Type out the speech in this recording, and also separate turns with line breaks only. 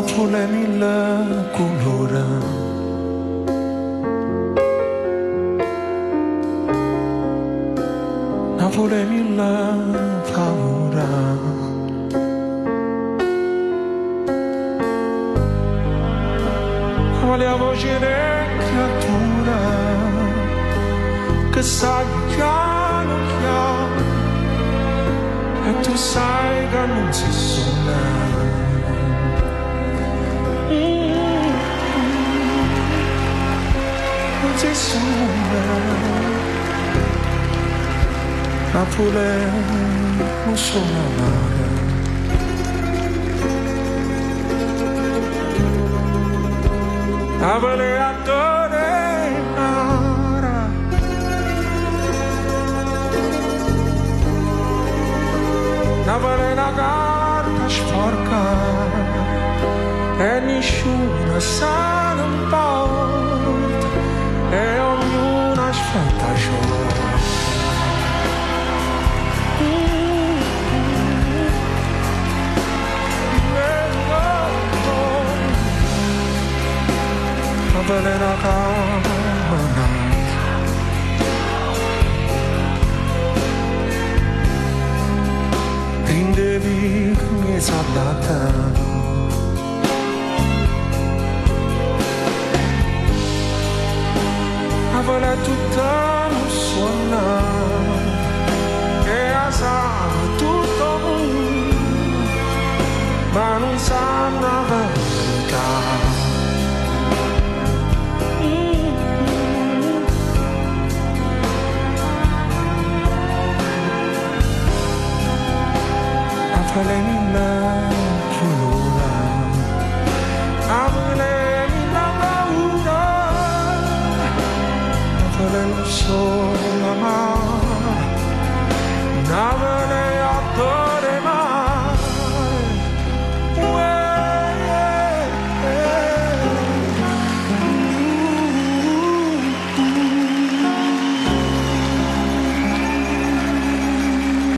vole mille cultura Na vole mille paura Olha a voce creatura Che sai piano piano E tu sai che non si suona ti suona ma pure non suona male Avere attore nara Avere una carta sporca E nessuno sa burning our common night. Ainda vi com essa lata. Avala tutta non. E a tutto. Ma non sa nada. 설레는 날 기노라.